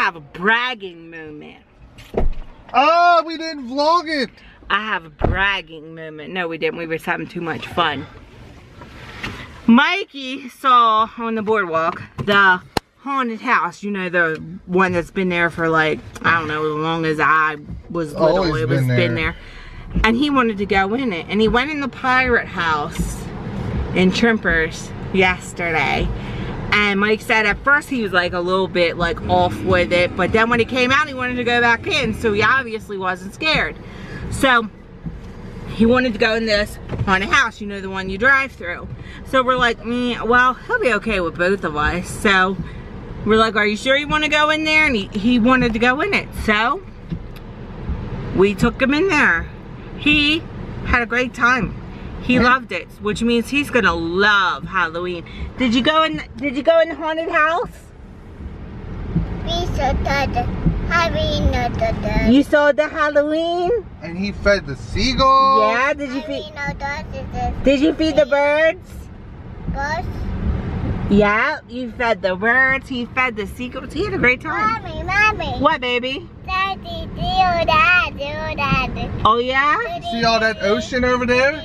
have a bragging moment. Oh, we didn't vlog it. I have a bragging moment. No, we didn't. We were having too much fun. Mikey saw on the boardwalk the haunted house. You know, the one that's been there for like, I don't know, as long as I was little. Always it was been been there. there. And he wanted to go in it. And he went in the pirate house in Trimpers yesterday. And Mike said at first he was like a little bit like off with it, but then when he came out, he wanted to go back in, so he obviously wasn't scared. So he wanted to go in this haunted house, you know, the one you drive through. So we're like, mm, well, he'll be okay with both of us. So we're like, are you sure you want to go in there? And he, he wanted to go in it. So we took him in there. He had a great time. He loved it, which means he's gonna love Halloween. Did you go in? Did you go in the haunted house? We saw the Halloween of the You saw the Halloween? And he fed the seagull. Yeah. Did you feed? The Did you feed the birds? bus. Yeah. You fed the birds. He fed the seagulls. He had a great time. Mommy, mommy. What, baby? Daddy, do that, do that. Oh yeah. See all that ocean over there?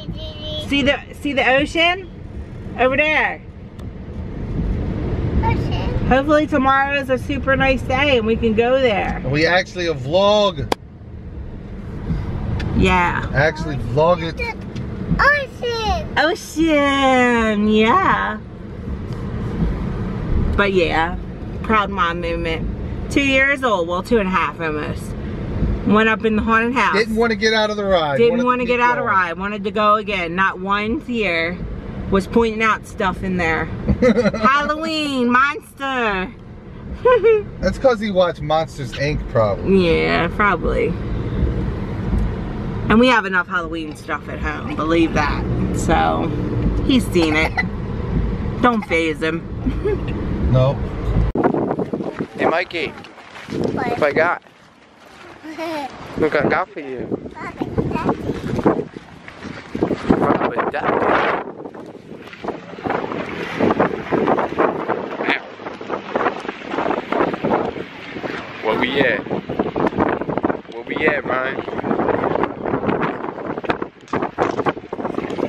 See the see the ocean over there. Ocean. Hopefully tomorrow is a super nice day and we can go there. We actually a vlog. Yeah. Actually vlog it. Ocean. Ocean, yeah. But yeah, proud mom movement. Two years old, well, two and a half almost. Went up in the haunted house. Didn't want to get out of the ride. Didn't want to get out of going. ride. Wanted to go again. Not one year. Was pointing out stuff in there. Halloween, monster. That's because he watched Monsters Inc. probably. yeah, probably. And we have enough Halloween stuff at home, believe that. So, he's seen it. Don't phase him. No. Hey Mikey, what I got? Look for you. Rubber duck. Where we at? Where we at, Ryan?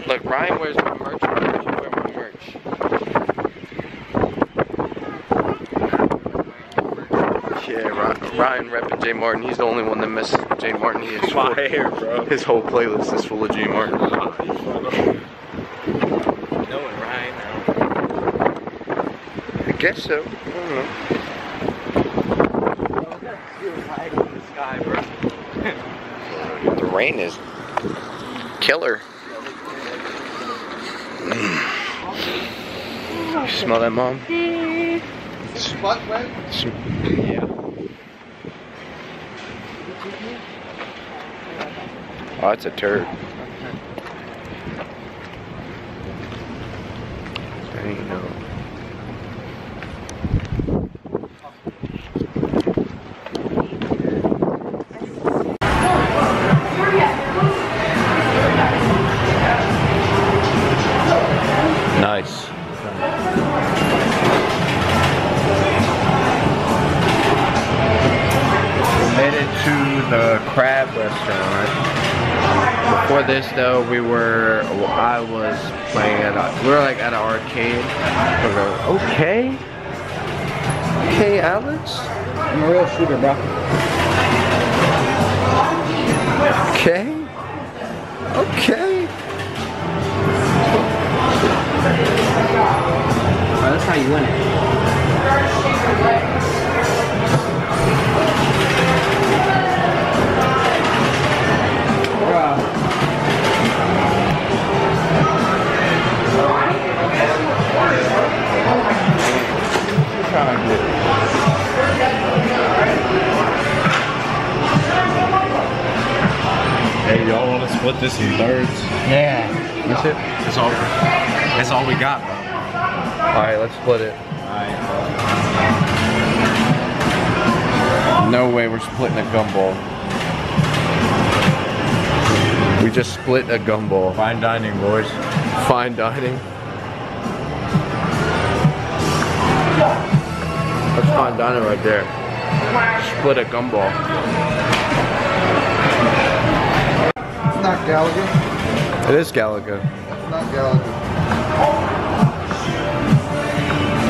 Look, Ryan wears my merch. Why don't you wear my merch? Yeah, Ryan, Ryan repping Jay Martin. He's the only one that misses Jay Martin. He is My hair, bro. His whole playlist is full of Jay Martin. Knowing Ryan now. I guess so. I don't know. The rain is killer. You smell that, mom? Butt wet? Yeah. Oh, it's a turd. There you go. Nice. It to the crab restaurant. Before this though, we were, well, I was playing at a, we were like at an arcade. We were, okay. Okay, Alex. I'm a real shooter, bro. Okay. Okay. Hey, y'all want to split this in thirds? Yeah. That's it. That's all. That's all we got, bro. Alright, let's split it. Alright. No way we're splitting a gumball. We just split a gumball. Fine dining, boys. Fine dining. That's fine dining right there. split a gumball. It's not Gallagher. It is Galaga. It's not Gallagher.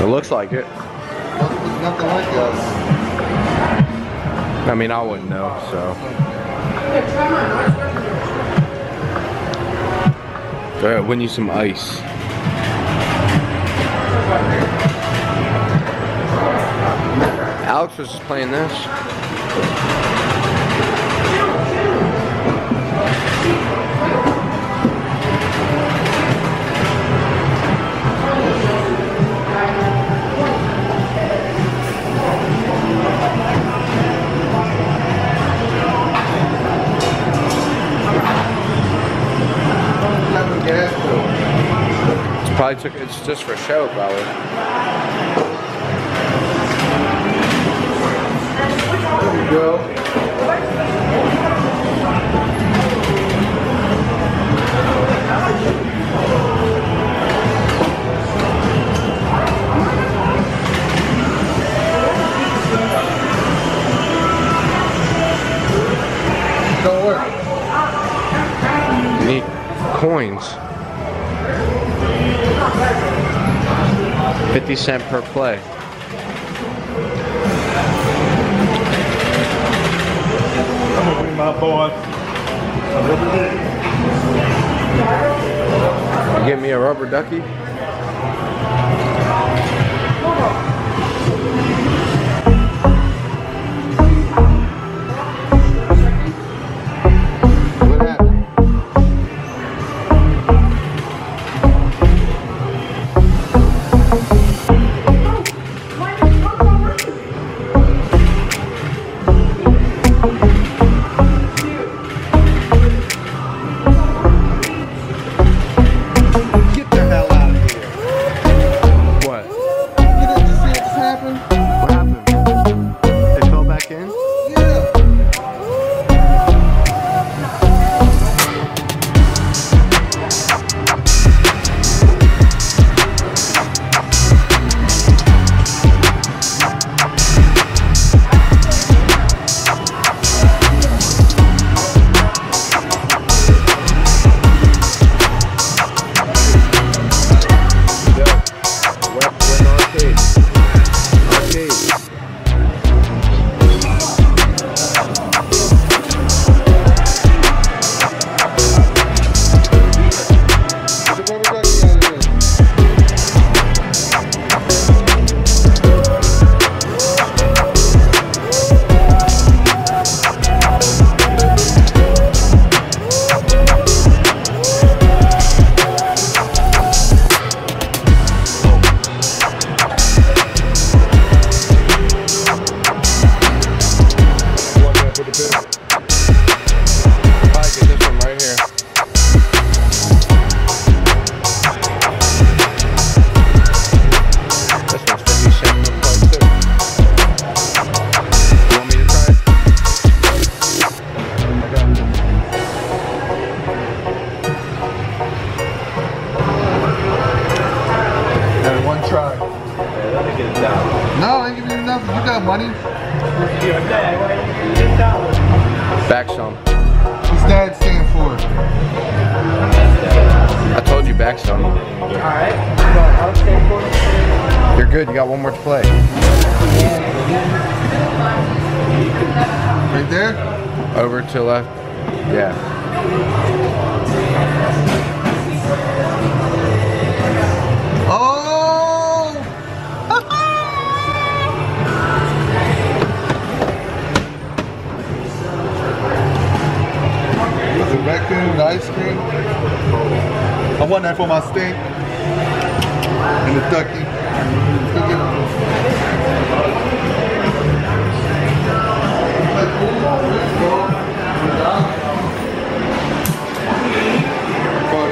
It looks like it. Nothing, nothing like us. I mean, I wouldn't know, so. Go ahead, win you some ice. Alex was just playing this. It's probably took. It's just for show, probably. Coins. 50 cent per play. I'm gonna be my boy. You get me a rubber ducky? Got one more to play. Right there? Over to left. Yeah. Oh! Was it raccoon ice cream? I want that for my steak. And the ducky.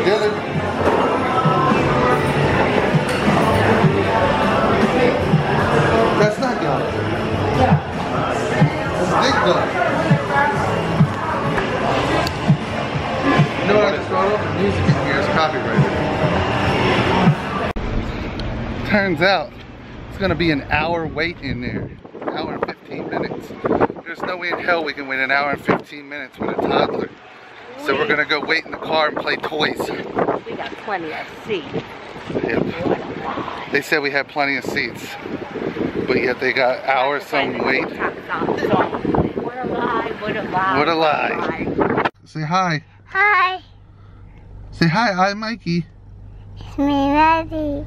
Go copyrighted. Turns out it's gonna be an hour wait in there. Hour and 15 minutes. minutes. There's no way in hell we can wait an hour and 15 minutes with a toddler. So we're gonna go wait in the car and play toys. We got plenty of seats. Yep. They said we had plenty of seats, but yet they got hours some wait. What a lie, what a lie. What a lie. Say hi. Hi. Say hi, I'm Mikey. It's me, Daddy.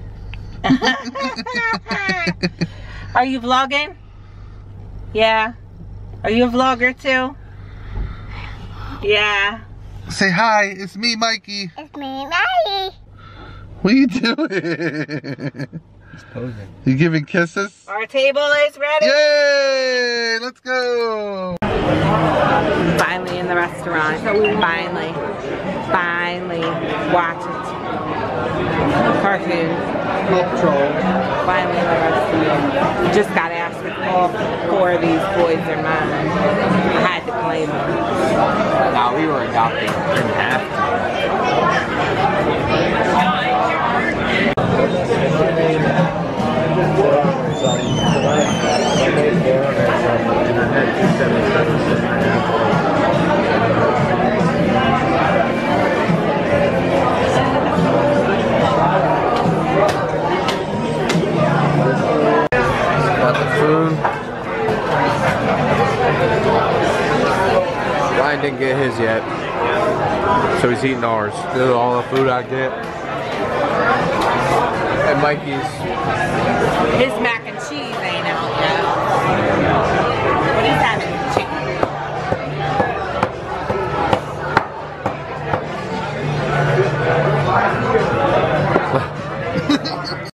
Are you vlogging? Yeah. Are you a vlogger too? Yeah. Say hi, it's me, Mikey. It's me, Daddy. What are you doing? He's posing. You giving kisses? Our table is ready. Yay! Let's go! Finally in the restaurant. Finally. Finally. Watch it. Cartoon. Finally in the restaurant. Just got asked if all four of these boys are mine. I had to claim them. Nah, we were adopted. Didn't have to. His yet. So he's eating ours. This is all the food I get. And Mikey's. His mac and